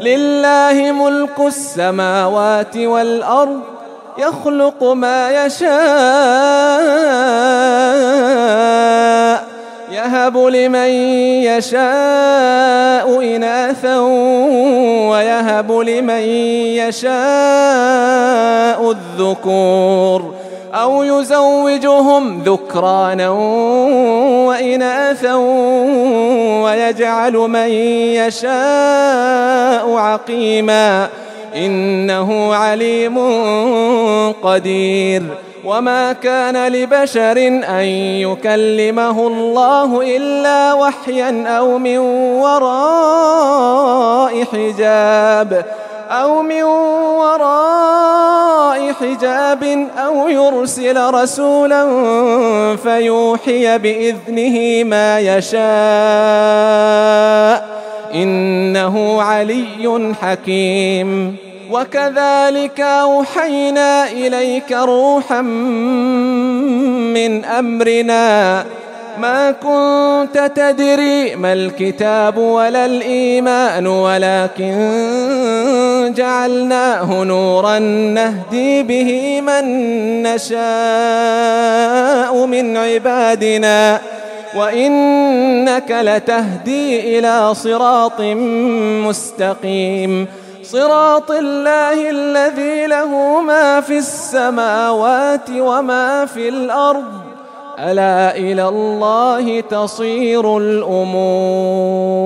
لله ملك السماوات والأرض يخلق ما يشاء يهب لمن يشاء إناثا ويهب لمن يشاء الذكور. أو يزوجهم ذكرانا وإناثا ويجعل من يشاء عقيما إنه عليم قدير. وما كان لبشر أن يكلمه الله إلا وحيا أو من وراء حجاب أو من وراء حجاب أو يرسل رسولا فيوحي بإذنه ما يشاء إنه علي حكيم وكذلك أوحينا إليك روحا من أمرنا ما كنت تدري ما الكتاب ولا الإيمان ولكن جعلناه نورا نهدي به من نشاء من عبادنا. وإنك لتهدي إلى صراط مستقيم. صراط الله الذي له ما في السماوات وما في الأرض. ألا إلى الله تصير الأمور